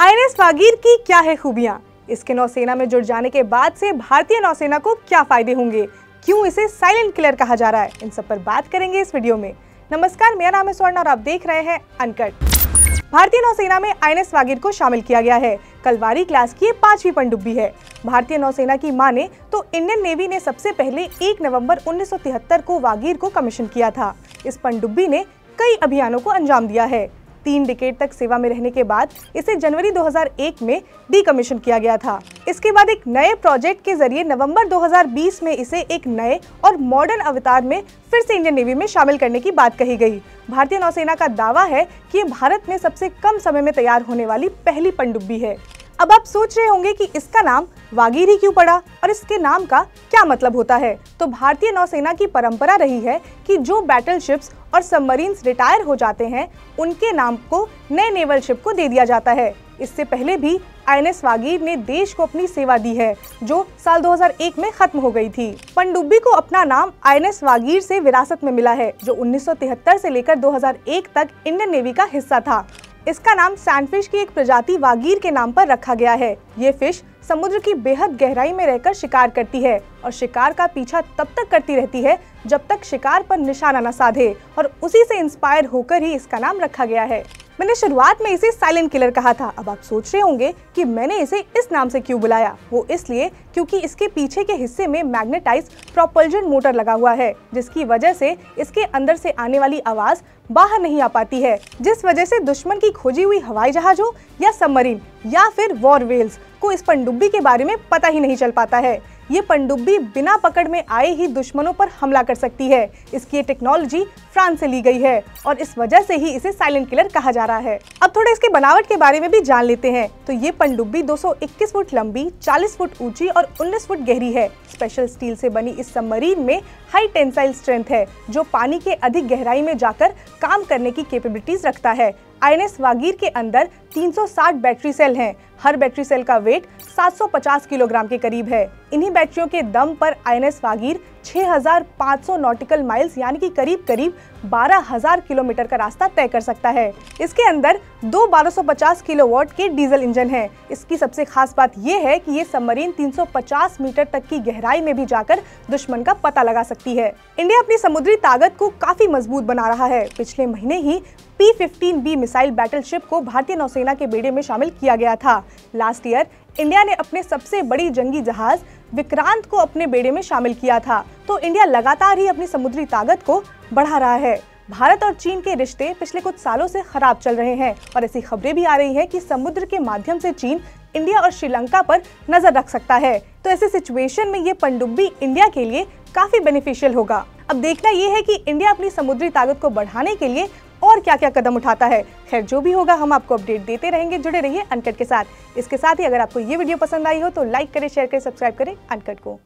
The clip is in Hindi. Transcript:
आईएनएस वागीर की क्या है खूबियाँ? इसके नौसेना में जुड़ जाने के बाद से भारतीय नौसेना को क्या फ़ायदे होंगे? क्यों इसे साइलेंट किलर कहा जा रहा है? इन सब पर बात करेंगे इस वीडियो में। नमस्कार, मेरा नाम है स्वर्ण और आप देख रहे हैं अनकट। भारतीय नौसेना में आईएनएस वागीर को शामिल किया गया है। कलवारी क्लास की पांचवी पनडुब्बी है। भारतीय नौसेना की माने तो इंडियन नेवी ने सबसे पहले 1 नवंबर 1973 को वागीर को कमीशन किया था। इस पनडुब्बी ने कई अभियानों को अंजाम दिया है। तीन डिकेट तक सेवा में रहने के बाद इसे जनवरी 2001 में डीकमीशन किया गया था। इसके बाद एक नए प्रोजेक्ट के ज़रिए नवंबर 2020 में इसे एक नए और मॉडर्न अवतार में फिर से इंडियन नेवी में शामिल करने की बात कही गई। भारतीय नौसेना का दावा है कि ये भारत में सबसे कम समय में तैयार होने वाली पहली पनडुब्बी है। अब आप सोच रहे होंगे कि इसका नाम वागीरी क्यों पड़ा और इसके नाम का क्या मतलब होता है? तो भारतीय नौसेना की परंपरा रही है कि जो बैटल शिप्स और सबमरीन्स रिटायर हो जाते हैं, उनके नाम को नए नेवल शिप को दे दिया जाता है। इससे पहले भी आईएनएस वागीर ने देश को अपनी सेवा दी है, जो साल 2001 में खत्म हो गई थी। पनडुब्बी को अपना नाम आईएनएस वागीर से विरासत में मिला है, जो 1973 से लेकर 2001 तक इंडियन नेवी का हिस्सा था। इसका नाम सैंडफिश की एक प्रजाति वागीर के नाम पर रखा गया है। ये फ़िश समुद्र की बेहद गहराई में रहकर शिकार करती है और शिकार का पीछा तब तक करती रहती है जब तक शिकार पर निशाना न साधे और उसी से इंस्पायर होकर ही इसका नाम रखा गया है। मैंने शुरुआत में इसे साइलेंट किलर कहा था। अब आप सोच रहे होंगे कि मैंने इसे इस नाम से क्यों बुलाया? वो इसलिए क्योंकि इसके पीछे के हिस्से में मैग्नेटाइज प्रोपल्जन मोटर लगा हुआ है, जिसकी वजह से इसके अंदर से आने वाली आवाज़ बाहर नहीं आ पाती है, जिस वजह से दुश्मन की खोजी हुई हवाई जहाजों या सबमरीन या फिर वॉर वेल्स को इस पनडुब्बी के बारे में पता ही नहीं चल पाता है। ये पनडुब्बी बिना पकड़ में आए ही दुश्मनों पर हमला कर सकती है। इसकी ये टेक्नोलॉजी फ्रांस से ली गई है और इस वजह से ही इसे साइलेंट किलर कहा जा रहा है। अब थोड़ा इसके बनावट के बारे में भी जान लेते हैं। तो ये पनडुब्बी 221 फुट लंबी 40 फुट ऊँची और 19 फुट गहरी है। स्पेशल स्टील से बनी इस सबमरीन में हाई टेंसाइल स्ट्रेंथ है, जो पानी के अधिक गहराई में जाकर काम करने की कैपेबिलिटीज रखता है। आईएनएस वागीर के अंदर 360 बैटरी सेल हैं। हर बैटरी सेल का वेट 750 किलोग्राम के करीब है। इन्हीं बैटरियों के दम पर आईएनएस वागीर 6,500 नॉटिकल माइल्स यानी कि करीब करीब 12,000 किलोमीटर का रास्ता तय कर सकता है। इसके अंदर दो 1250 किलोवाट के डीजल इंजन हैं। इसकी सबसे खास बात यह है कि ये सबमरीन 350 मीटर तक की गहराई में भी जाकर दुश्मन का पता लगा सकती है। इंडिया अपनी समुद्री ताकत को काफ़ी मज़बूत बना रहा है। पिछले महीने ही P fifteen B missile battleship को भारतीय नौसेना के बेड़े में शामिल किया गया था। लास्ट ईयर इंडिया ने अपने सबसे बड़ी जंगी जहाज़ विक्रांत को अपने बेड़े में शामिल किया था। तो इंडिया लगातार ही अपनी समुद्री ताकत को बढ़ा रहा है। भारत और चीन के रिश्ते पिछले कुछ सालों से खराब चल रहे हैं और ऐसी खबरें भी आ रही हैं कि समुद्र के माध्यम से चीन इंडिया और श्रीलंका पर नज़र रख सकता है। तो ऐसे सिचुएशन में ये पनडुब्बी इंडिया के लिए काफ़ी बेनिफिशियल होगा। अब देखना यह है कि इंडिया अपनी समुद्री ताकत को बढ़ाने के लिए और क्या क्या कदम उठाता है। खैर, जो भी होगा, हम आपको अपडेट देते रहेंगे। जुड़े रहिए अनकट के साथ। इसके साथ ही अगर आपको ये वीडियो पसंद आई हो तो लाइक करें, शेयर करें, सब्सक्राइब करें अनकट को।